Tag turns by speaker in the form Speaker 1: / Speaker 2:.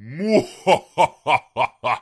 Speaker 1: Muhahaha.